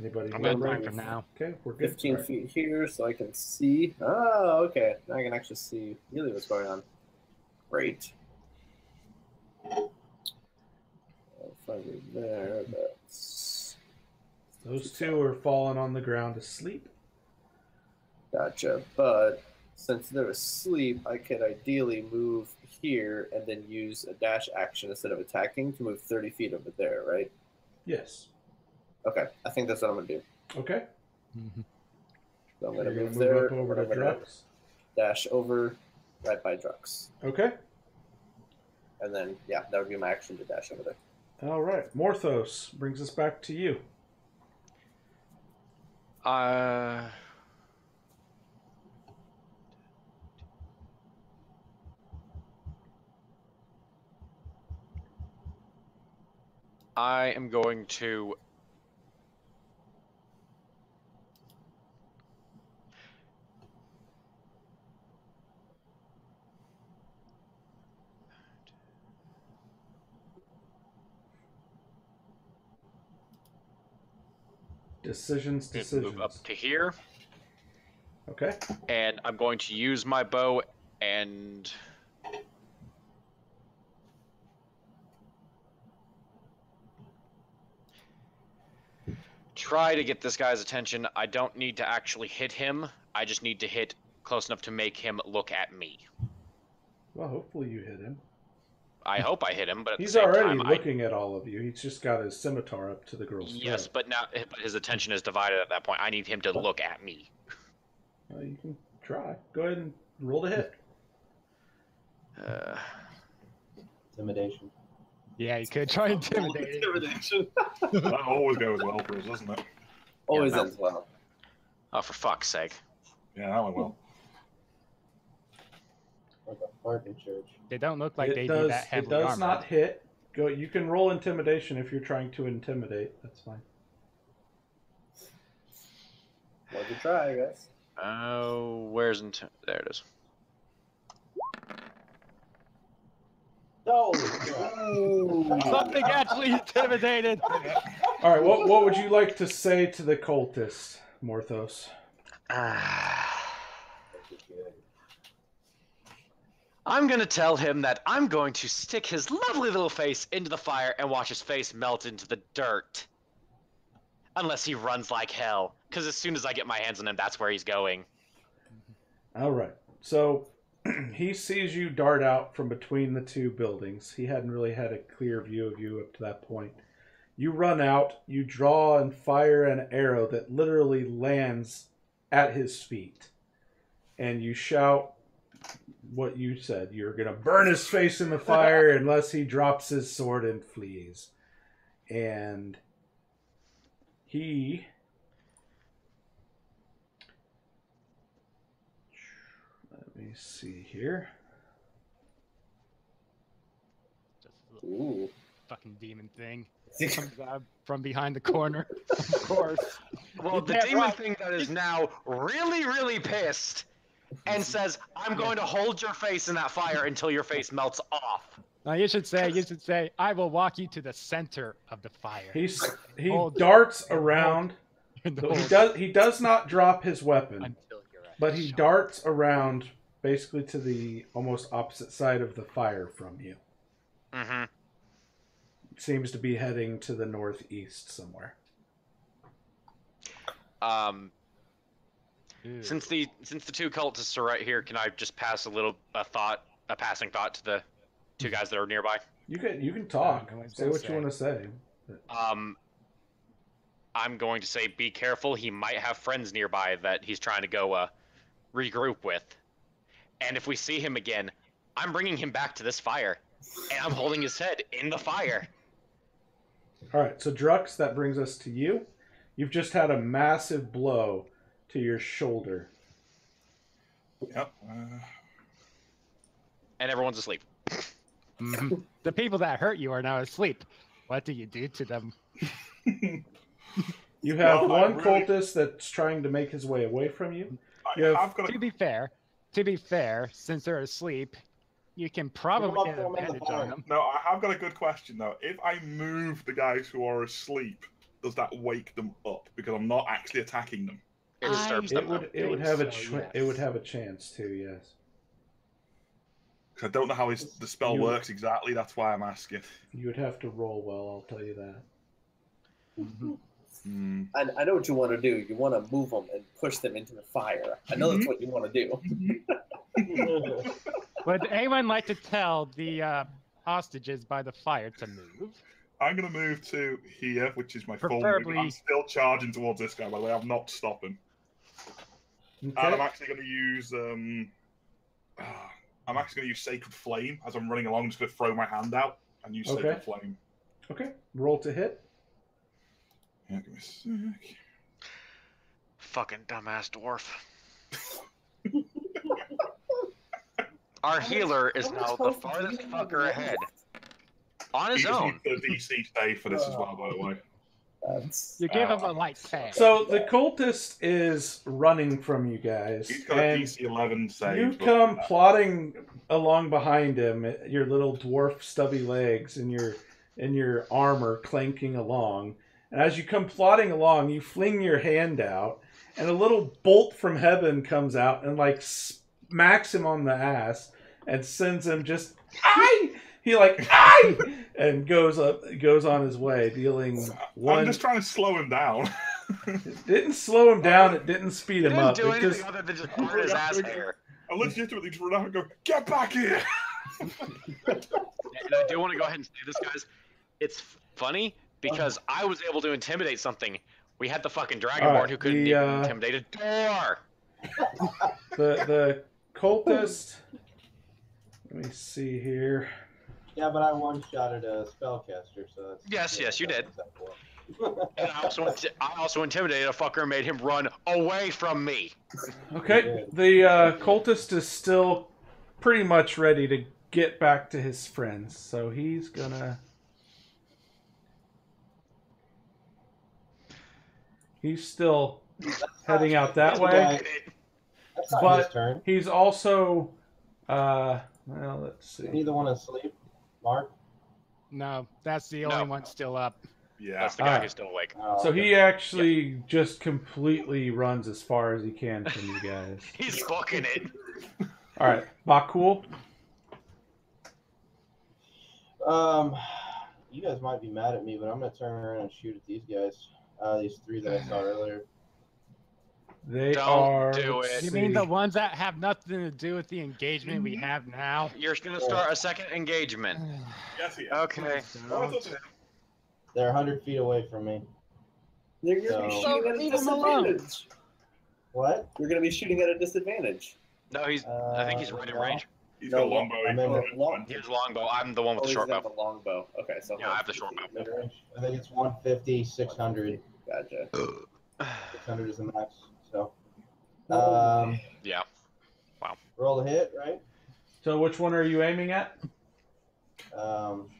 Anybody? I'm want good to for now. Okay, we're good. 15 Alright. feet here so I can see. Oh, okay. Now I can actually see really what's going on. Great. I'll find it there. That's Those two are falling on the ground asleep. gotcha. But since they're asleep, I could ideally move here and then use a dash action instead of attacking to move 30 feet over there, right? Yes. Okay, I think that's what I'm gonna do. Okay. Mhm. So I'm gonna gonna move, move there. up over to gonna Drux. dash over right by Drux. Okay. And then yeah, that would be my action to dash over there. All right. Morthos brings us back to you. Uh. I am going to. Decisions. move Decisions. up to here, Okay. and I'm going to use my bow and. Try to get this guy's attention. I don't need to actually hit him. I just need to hit close enough to make him look at me. Well, hopefully you hit him. I hope I hit him, but at He's the same already time, I looking at all of you. He's just got his scimitar up to the girl's Yes, throat. but now but his attention is divided at that point. I need him to look at me. Well, you can try. Go ahead and roll the hit. Uh, Intimidation. Yeah, you could try intimidating. Intimidation. That always goes well for us, doesn't it? Always Yeah, no. ends well. oh, for fuck's sake! Yeah, that went well. Like a fart church. They don't look like it they'd does. be that It heavily does armored. not hit. Go. You can roll intimidation if you're trying to intimidate. That's fine. Worth a try, I guess. Oh, where's int- there it is. No. Something actually intimidated. All right. What What would you like to say to the cultist, Morthos? Ah. I'm gonna tell him that I'm going to stick his lovely little face into the fire and watch his face melt into the dirt. Unless he runs like hell, because as soon as I get my hands on him, that's where he's going. All right. So he sees you dart out from between the two buildings. He hadn't really had a clear view of you up to that point. You run out, you draw and fire an arrow that literally lands at his feet. And you shout what you said. You're going to burn his face in the fire unless he drops his sword and flees. And he Let me see here. Just a little Ooh. fucking demon thing comes out from behind the corner. Of course. Well, You the demon run. thing that is now really, really pissed and says, I'm going to hold your face in that fire until your face melts off. Now you should say, you should say, I will walk you to the center of the fire. He's he Hold- darts around. And He does he does not drop his weapon, until you're at but he shot. darts around basically to the almost opposite side of the fire from you. Mm-hmm. Seems to be heading to the northeast somewhere. Um, Ew. since the since the two cultists are right here, can I just pass a little a thought, a passing thought to the two guys that are nearby? You can you can talk. I Say gonna what you want to say. Um, I'm going to say, be careful. He might have friends nearby that he's trying to go uh, regroup with. And if we see him again, I'm bringing him back to this fire, and I'm holding his head in the fire. All right, so Drux, that brings us to you. You've just had a massive blow to your shoulder. Yep. Uh, And everyone's asleep. Mhm. the people that hurt you are now asleep. What do you do to them? You have Well, one really- cultist that's trying to make his way away from you. I, You have- I've got To be fair, to be fair, since they're asleep, you can probably get throw 'em the on them. no. I have got a good question though. If I move the guys who are asleep does that wake them up? Because I'm not actually attacking them. It disturbs It them. would though. it would think have a so, ch- it would have a chance to Yes. I don't know how his, the spell You- works exactly. That's why I'm asking. You would have to roll well. I'll tell you that. Hmm. I, I know what you want to do. You want to move them and push them into the fire. I know that's what you want to do. Would anyone like to tell the uh, hostages by the fire to move? I'm gonna move to here, which is my full Preferably- I'm still charging towards this guy. By the way, I'm not stopping. And I'm actually gonna use um. I'm actually gonna use Sacred Flame as I'm running along. I'm just gonna throw my hand out and use Sacred Okay. Flame. Okay. Roll to hit. Yeah, give me a sec. Fucking dumbass dwarf. Our healer is How much now the health farthest fucker ahead. On He his just own. the DC save for this as well, by the way. That's, You give Uh, him a light pass. So the cultist is running from you guys, He's got a and DC 11 save. you but- come plodding along behind him, your little dwarf stubby legs and your and your armor clanking along. And as you come plodding along, you fling your hand out, and a little bolt from heaven comes out and like smacks him on the ass and sends him just I. He like I and goes up goes on his way, dealing one I'm just trying to slow him down. It didn't slow him down. It didn't speed He him didn't up. do It anything just other than just burn his ass hair. I legitimately just run out and go, get back here! And I do want to go ahead and say this, guys. It's funny because I was able to intimidate something. We had the fucking Dragonborn Alright, who couldn't the, even uh, intimidate a door. the the cultist. Let me see here. Yeah, but I one shotted a spellcaster, so that's. Yes, yes, you did. And I also, I also intimidated a fucker and made him run away from me. Okay, the uh, cultist is still pretty much ready to get back to his friends, so he's gonna. He's still heading out that way. That's But- his turn. He's also, uh, well, let's Is he see. the one asleep? Mark? No, that's the No. only one still up. Yeah. That's the guy Alright. who's still awake. Oh, So okay. he actually just completely runs as far as he can from you guys. He's fucking it. All right, Bakul. Um, you guys might be mad at me, but I'm gonna turn around and shoot at these guys. Uh, these three that I saw earlier. They Don't are. do it. You mean the ones that have nothing to do with the engagement Mm-hmm. we have now? You're gonna start a second engagement. Yes, he is. Okay. Oh, I thought- They're 100 feet away from me. You're going to be So- shooting at a Leave alone. disadvantage. What? You're going to be shooting at a disadvantage. No, he's. I think he's Uh, right in no. range. He's No, got a longbow. I'm he's in got the a long- He has longbow. I'm the one with Oh, the he's short got bow. the longbow. Okay, so Yeah, I have the short bow. Mid-range? I think it's 150, 600. Gotcha. 600 is the max. So, um, Yeah. roll the hit, right? So which one are you aiming at? Um,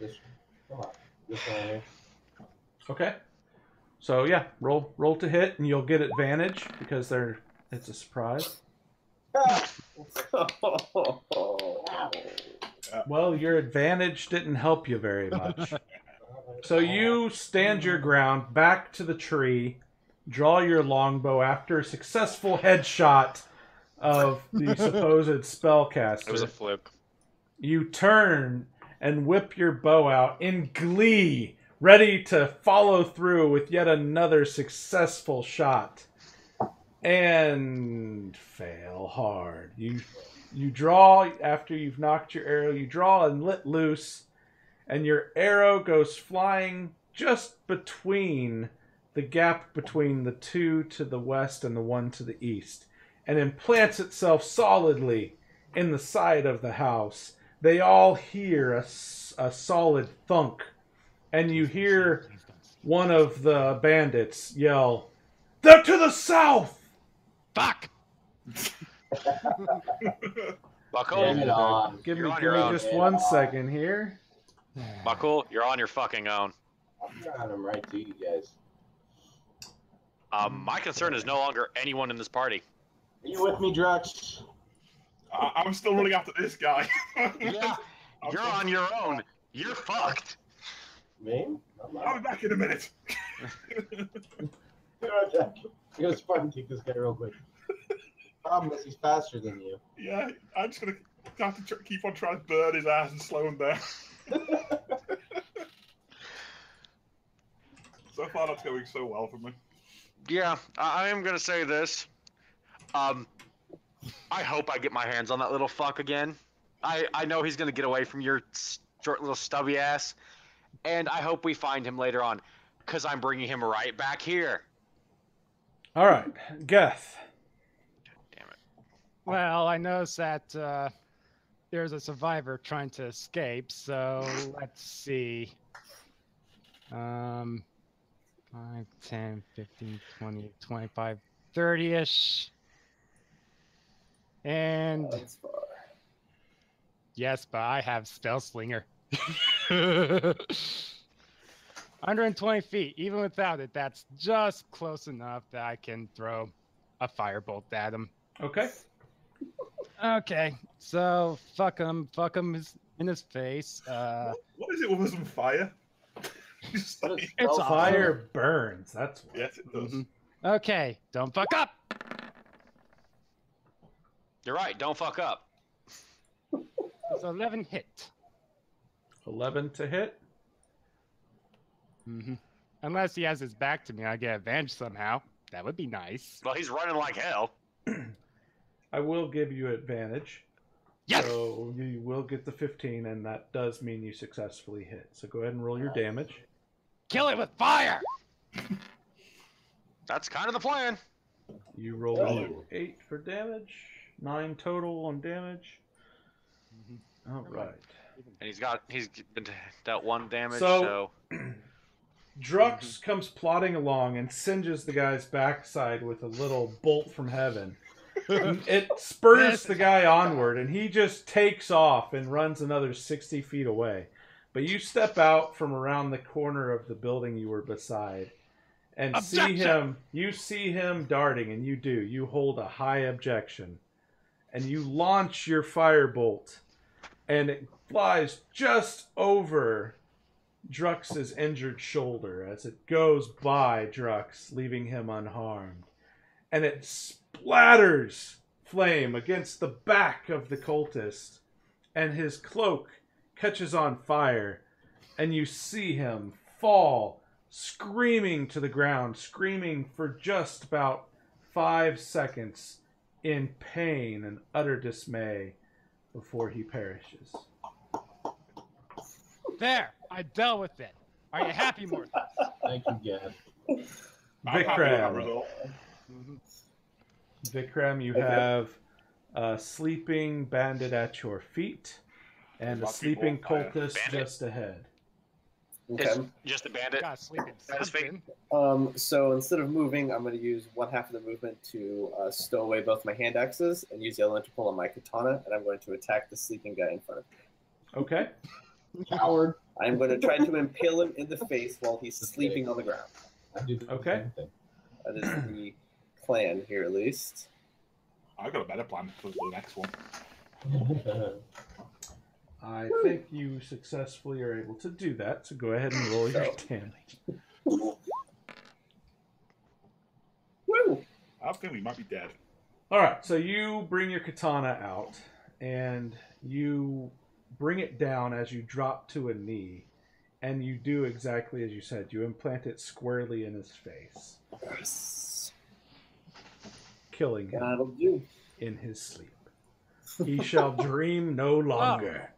this, come on, this one here. Okay. So yeah, roll roll to hit, and you'll get advantage because they're it's a surprise. Well, your advantage didn't help you very much. So you stand your ground back to the tree, draw your longbow after a successful headshot of the supposed spellcaster. It was a spellcaster. fluke. You turn and whip your bow out in glee, ready to follow through with yet another successful shot. And fail hard. You you draw after you've knocked your arrow, you draw and let loose, and your arrow goes flying just between the gap between the two to the west and the one to the east, and implants itself solidly in the side of the house. They all hear a, a solid thunk, and you hear one of the bandits yell, They're to the south! Fuck! Bakul, Bring it on. Give You're me, on give me just one second here. Bakul, you're on your fucking own. I'm trying them right to you guys. Um, my concern is no longer anyone in this party. Are you with me, Drux? I- I'm still running after this guy. Yeah, you're on your own. You're fucked. Me? I'm I'll be back in a minute. You're right, Jack. I'm gonna Spartan kick this guy real quick. Problem is, he's faster than you. yeah, I'm just gonna have to tr- keep on trying to burn his ass and slow him down. So far, that's going so well for me. Yeah, I, I am gonna say this. Um, I hope I get my hands on that little fuck again. I I know he's gonna get away from your short little stubby ass, and I hope we find him later on, cause I'm bringing him right back here. All right, Geth. Damn it. Well, I noticed that uh, there's a survivor trying to escape, so let's see. Um, 5, 10, 15, 20, 25, 30 ish. And That's far. yes, but I have Spell Sniper. 120 feet. Even without it, that's just close enough that I can throw a firebolt at him. Okay. Okay, so fuck him, fuck him in his face. Uh, What is it with us on fire? Just like- It's spell- awesome. Fire burns. That's what. yes, it does. Mhm. okay, don't fuck up. You're right. Don't fuck up. It's 11 hit. 11 to hit. Mm -hmm. Unless he has his back to me, I get advantage somehow. That would be nice. Well, he's running like hell. I will give you advantage. Yes. So you will get the 15, and that does mean you successfully hit. So go ahead and roll your damage. Kill it with fire. That's kind of the plan. You roll Oh. 8 for damage, 9 total on damage. Mm-hmm. All right. And he's got he's been dealt one damage. So- So, Drux comes plodding along and singes the guy's backside with a little bolt from heaven. it spurs the guy onward, and he just takes off and runs another 60 feet away. But you step out from around the corner of the building you were beside and see him. You see him darting, and you do. You hold a high objection. And you launch your firebolt, and it flies just over Drux's injured shoulder as it goes by Drux, leaving him unharmed. And it splatters flame against the back of the cultist, and his cloak catches on fire, and you see him fall, screaming to the ground, screaming for just about five seconds in pain and utter dismay before he perishes. There, I dealt with it. Are you happy, Morton? Thank you, Gad. I'm happy with that Vikram. you Okay. have a sleeping bandit at your feet and a sleeping people. Cultist bandit. just ahead. Okay. it's just a bandit. Gotta sleep in That is fake. something. Um, so instead of moving, I'm going to use one half of the movement to uh, stow away both my hand axes and use the other one to pull on my katana, and I'm going to attack the sleeping guy in front of me. Okay. Coward. I'm going to try to impale him in the face while he's sleeping on the ground. I do the Okay. That is the plan here, at least. I've got a better plan for the next one. I think you successfully are able to do that, so go ahead and roll your So- damage. Woo! I think we might be dead. All right, so you bring your katana out and you bring it down as you drop to a knee, and you do exactly as you said. You implant it squarely in his face, Yes. Killing him That'll do. in his sleep. He shall dream no longer.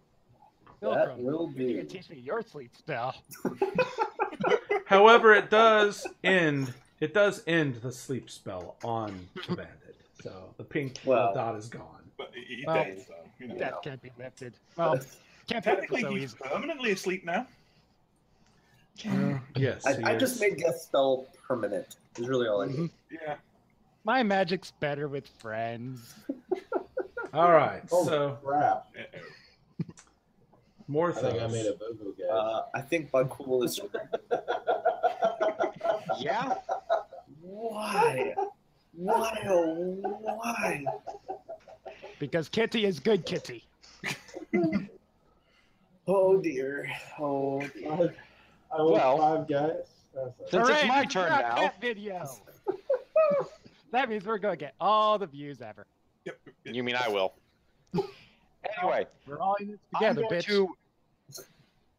That Pilgrim, will you do. can teach me your sleep spell. However, it does end. It does end the sleep spell on the bandit. So the pink Well- dot is gone. But he- he's Well, dead, so you know. That can't be lifted. Well, can't be lifted Technically, so he's easy. permanently asleep now. Yes, he I, I just made death spell permanent. Is really all I need. Mhm. Yeah. My magic's better with friends. All right, Oh, so crap. Uh-oh. more I think I made a boo boo, guys. Uh, I think Bakul is. Yeah. Why? Why? Oh, why? Because Kitty is good Kitty. Oh dear. Oh. dear. I, I want Well- five guys. That's a- Since it's my turn now. video. That means we're gonna get all the views ever. Yep. You mean I will? Anyway, We're all in this together, I'm together, going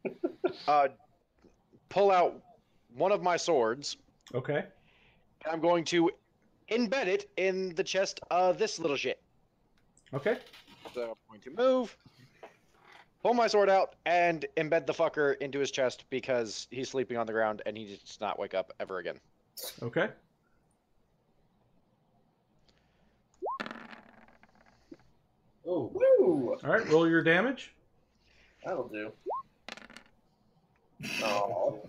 bitch. to uh, pull out one of my swords, Okay. and I'm going to embed it in the chest of this little shit. Okay. So I'm going to move, pull my sword out, and embed the fucker into his chest because he's sleeping on the ground and he does not wake up ever again. Okay. Oh, Woo! All right. Roll your damage. That'll do. Oh.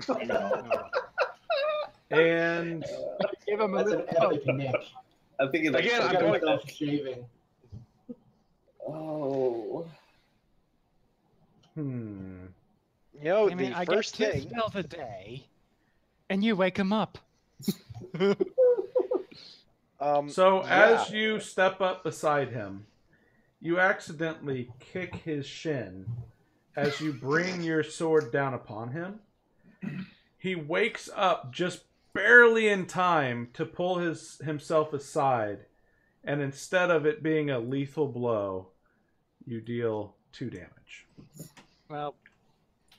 And Give him a that's an little epic poke. nick. I'm thinking like Again, I I'm got going- myself shaving. Oh. hmm. You know, I mean, the I first get two thing. spells a day, and you wake him up. Um, So yeah. as you step up beside him, you accidentally kick his shin as you bring your sword down upon him. He wakes up just barely in time to pull his himself aside, and instead of it being a lethal blow, you deal two damage. Well,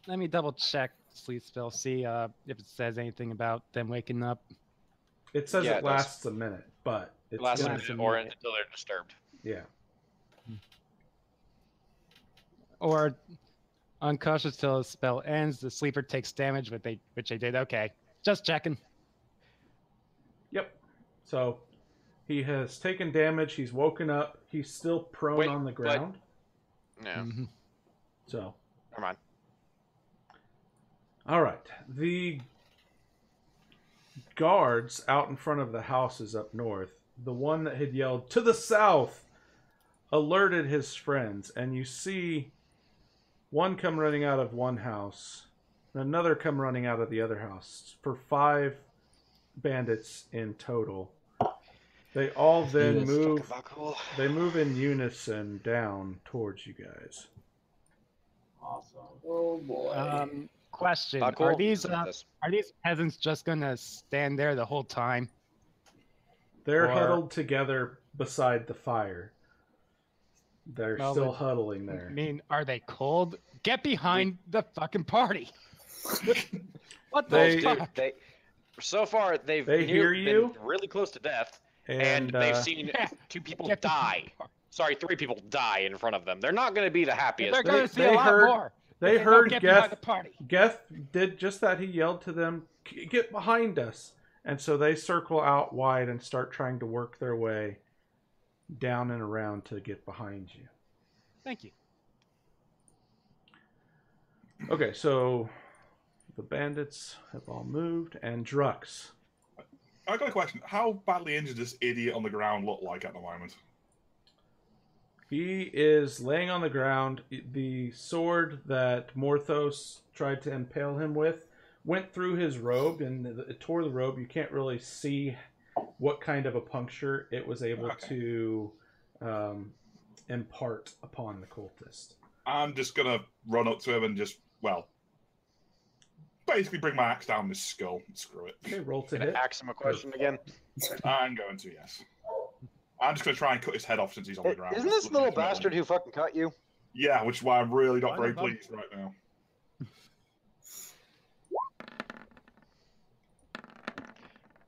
let me double check sleep spell. See uh, if it says anything about them waking up. It says Yeah, it it lasts a minute, but it's Last gonna- Lasts a or until they're disturbed. yeah. Or unconscious till the spell ends. The sleeper takes damage, but they which they did. Okay, just checking. Yep. So he has taken damage. He's woken up. He's still prone Wait, on the but- ground. Yeah. Mhm. So, Come on. all right. The guards out in front of the houses up north, the one that had yelled to the south, alerted his friends, and you see one come running out of one house, and another come running out of the other house for five bandits in total. They all then That's move. They move in unison down towards you guys. Awesome. Oh boy. Um, question: About cool. Are these uh, are these peasants just gonna stand there the whole time? They're Or- huddled together beside the fire. They're Well, still they- huddling I mean, are they cold? Get behind the fucking party. what the They- fuck? They, so far, they've They near- hear you? been really close to death. And, And, they've uh, seen two people die. Sorry, three people die in front of them. They're not going to be the happiest. They're gonna see they a lot heard- more. if they heard Geth. the party. Geth did just that. He yelled to them, "Get behind us!" And so they circle out wide and start trying to work their way down and around to get behind you. Thank you. Okay, so the bandits have all moved, and Drux. I got a question. How badly injured does this idiot on the ground look like at the moment? He is laying on the ground. The sword that Morthos tried to impale him with went through his robe and it tore the robe. You can't really see what kind of a puncture it was able Okay. to um, impart upon the cultist. I'm just gonna run up to him and just, well, basically bring my axe down his skull. Screw it. Okay, roll to Gonna hit. ask him a question again. I'm going to, yes. I'm just gonna try and cut his head off since he's on the ground. Isn't this little bastard who fucking cut you? Yeah, which is why I'm really not Why very pleased right now.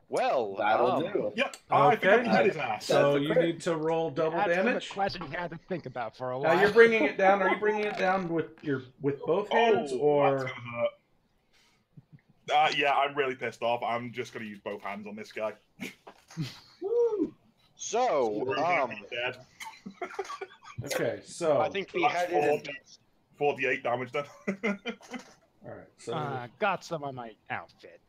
Well, That'll um, do. Yep, I think I Okay. can hit his ass. So you crit. need to roll double That's damage. a question you had to think about for a while. Now while. you're bringing it down. Are you bringing it down with your with both hands Oh, or? that's gonna hurt. Uh, yeah, I'm really pissed off. I'm just gonna use both hands on this guy. So, Screw um, dead. Okay, so I think we That's had it. 48 damage then. all right. So uh, got some on my outfit.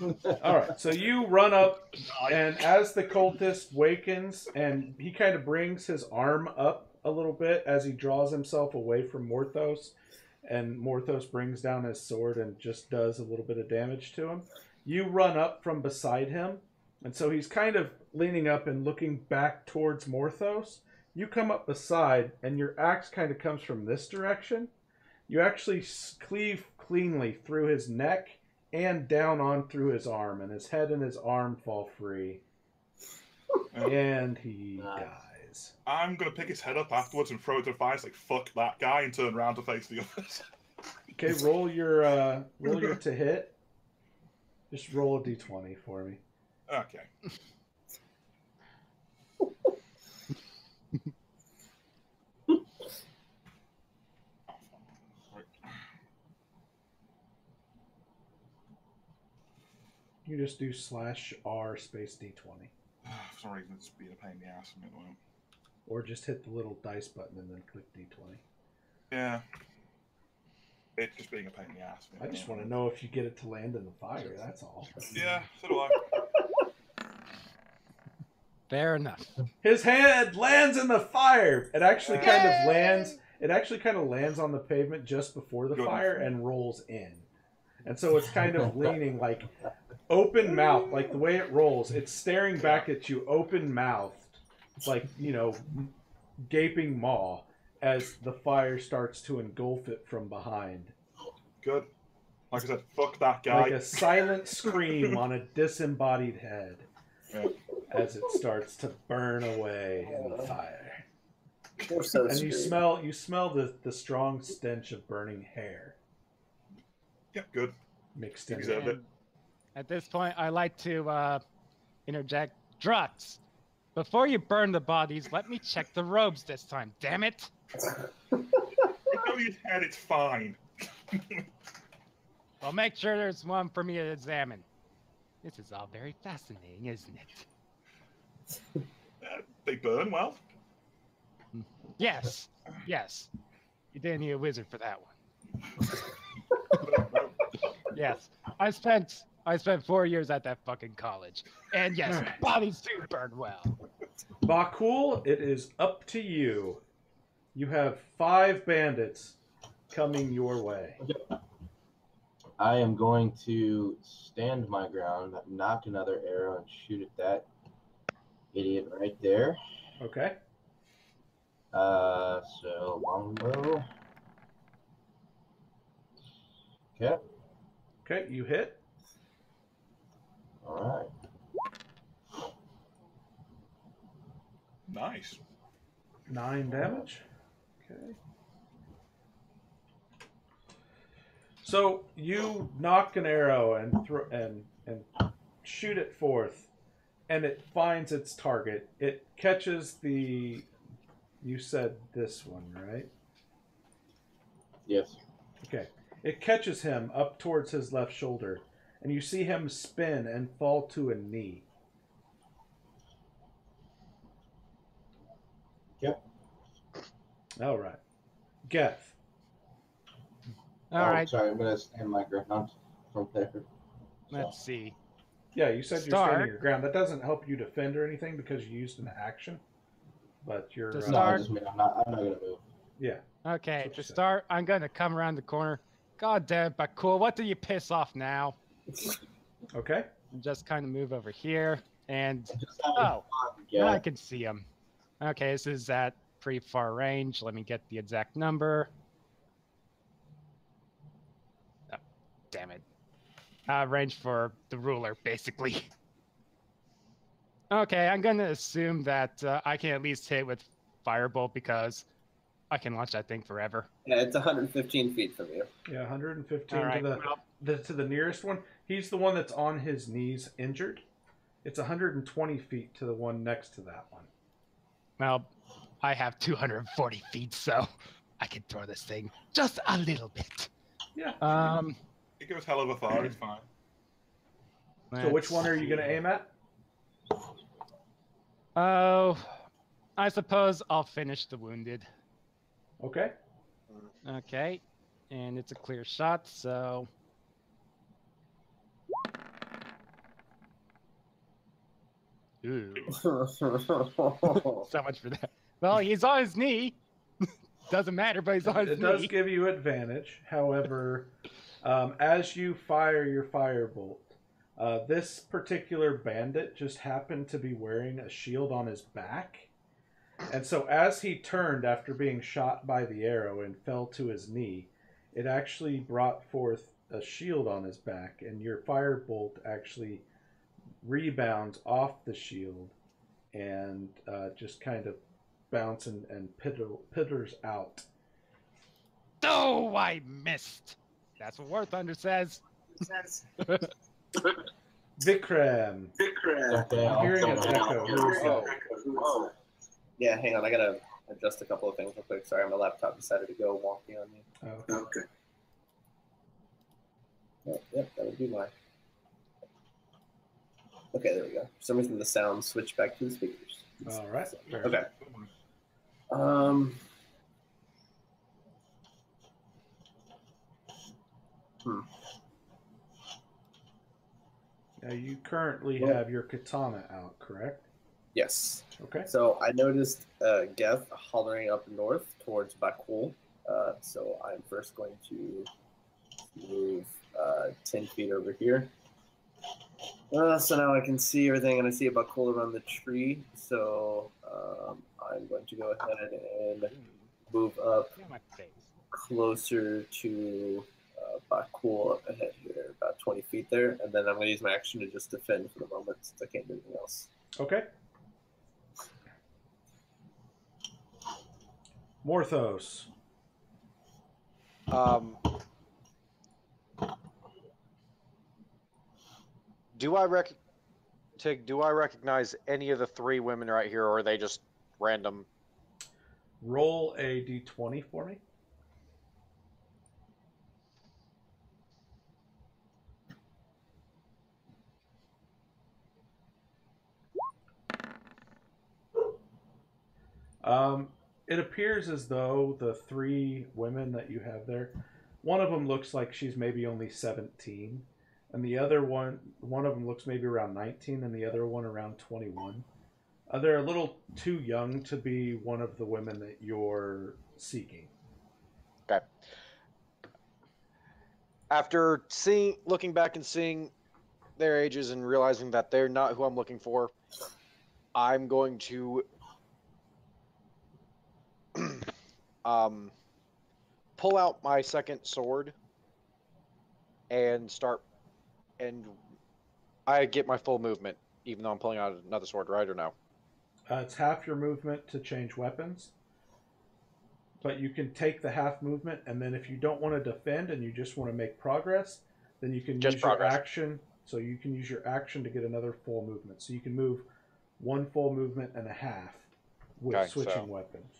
All right. So you run up And as the cultist wakens and he kind of brings his arm up a little bit as he draws himself away from Morthos, and Morthos brings down his sword and just does a little bit of damage to him, you run up from beside him. And so he's kind of leaning up and looking back towards Morthos. You come up beside, and your axe kind of comes from this direction. You actually cleave cleanly through his neck and down on through his arm, and his head and his arm fall free, and he Nice. dies. I'm gonna pick his head up afterwards and throw it to the fire. It's like fuck that guy, and turn around to face the others. Okay, roll your uh, roll your to hit. Just roll a d20 for me. okay. Right. You just do slash r space d20, For some reason, it's being a pain in the ass for me at the or just hit the little dice button and then click d20. Yeah. It's just being a pain in the ass. I just want to know if you get it to land in the fire. That's all. Yeah, so do I. Fair enough. His head lands in the fire. It actually kind of lands. It actually kind of lands on the pavement just before the Good. fire and rolls in. And so it's kind of leaning like open mouth, like the way it rolls. It's staring back at you, open mouthed, like you know, gaping maw as the fire starts to engulf it from behind, Good. Like I said, fuck that guy. like a silent scream on a disembodied head Yeah. as it starts to burn away in the fire. So and you smell you smell the, the strong stench of burning hair Yeah, good. mixed in. Exactly. It. At this point, I like to uh, interject. Drux, before you burn the bodies, let me check the robes this time. Damn it! You know his head, it's fine. Well, make sure there's one for me to examine. This is all very fascinating, isn't it? Uh, they burn well. Yes, yes. You didn't need a wizard for that one. Yes, I spent I spent four years at that fucking college, and yes, bodies do burn well. Bakul, it is up to you. You have five bandits coming your way. I am going to stand my ground, knock another arrow, and shoot at that idiot right there. Okay. Uh, so longbow. Okay. Okay, you hit. All right. Nice. Nine damage. Okay. So you knock an arrow and throw and and shoot it forth, and it finds its target. It catches the. You said this one, right? Yes. Okay. It catches him up towards his left shoulder, and you see him spin and fall to a knee. Yep. All right. Geth. All oh, right, Sorry, I'm gonna stand my ground from there. let's see. Yeah, you said you're standing your ground. That doesn't help you defend or anything because you used an action. But you're. To uh, no, I just mean I'm not. I'm not gonna move. yeah. Okay, to you said. start, I'm gonna come around the corner. God damn, Bakul. What do you piss off now? Okay. And just kind of move over here, and Just oh, fun, now I can see him. Okay, this is at pretty far range. Let me get the exact number. Oh, damn it. Uh, range for the ruler, basically. Okay, I'm gonna assume that uh, I can at least hit with firebolt because I can launch that thing forever. Yeah, it's 115 feet from you. Yeah, 115 All right. to the, well, the to the nearest one. He's the one that's on his knees, injured. It's 120 feet to the one next to that one. well, I have 240 feet, so I can throw this thing just a little bit. Yeah. Um. It goes hell of a far, it's fine. so which one are you going to aim at? Oh, I suppose I'll finish the wounded. Okay. Okay, and it's a clear shot, so. Ooh, so much for that. Well, he's on his knee. Doesn't matter, but he's on his knee. It does give you advantage. However, um, as you fire your firebolt, uh, this particular bandit just happened to be wearing a shield on his back. And so, as he turned after being shot by the arrow and fell to his knee, it actually brought forth a shield on his back, and your firebolt actually rebounds off the shield and uh, just kind of bounce and, and pitter, pitters out. Oh, I missed. That's what War Thunder says. Vikram. Okay, I'm hearing an echo. Who is that? Oh. Yeah, hang on. I gotta adjust a couple of things real quick. Sorry, my laptop decided to go wonky on me. Oh, Okay. Yep, yep, that would be my. Okay, there we go. For some reason, the sound switched back to the speakers. all right. Very Okay. Um. Hmm. Now you currently Well- have your katana out, correct? Yes. Okay. So I noticed uh, Geth hollering up north towards Bakul. Uh, so I'm first going to move uh, 10 feet over here. Uh, so now I can see everything and I see Bakul around the tree. So um, I'm going to go ahead and move up closer to uh, Bakul up ahead here, about 20 feet there. And then I'm going to use my action to just defend for the moment since I can't do anything else. Okay. Morthos. Um, do I rec- Tig, do I recognize any of the three women right here, or are they just random? Roll a d20 for me. Um, it appears as though the three women that you have there, one of them looks like she's maybe only 17, and the other one, one of them looks maybe around 19, and the other one around 21. Uh, they're a little too young to be one of the women that you're seeking. Okay. After seeing, looking back and seeing their ages and realizing that they're not who I'm looking for, I'm going to um, pull out my second sword and start. And I get my full movement, even though I'm pulling out another sword, right or no? Uh, it's half your movement to change weapons, but you can take the half movement, and then if you don't want to defend and you just want to make progress, then you can Just use progress. your action. So you can use your action to get another full movement. So you can move one full movement and a half with Okay, switching so- weapons.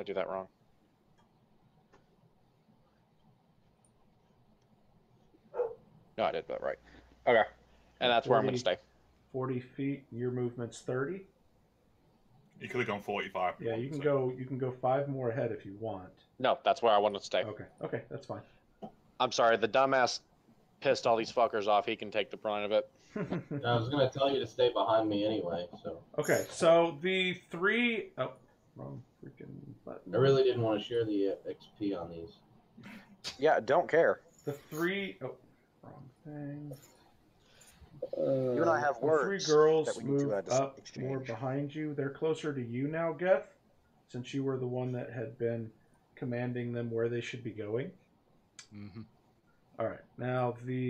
I do that wrong? No, I did that right. Okay. And that's where I'm going to stay. 40 feet, your movement's 30. You could have gone 45. Yeah, you can so- go you can go 5 more ahead if you want. No, that's where I want to stay. Okay. Okay, that's fine. I'm sorry, the dumbass pissed all these fuckers off. He can take the brunt of it. I was gonna tell you to stay behind me anyway, so okay, so the three oh wrong freaking button. I really didn't want to share the uh, XP on these. Yeah, don't care. The three oh wrong thing. Uh, You and I have The words. three girls that we need to, move uh, up exchange. more behind you. They're closer to you now, Geth, since you were the one that had been commanding them where they should be going. Mm-hmm. All right, now the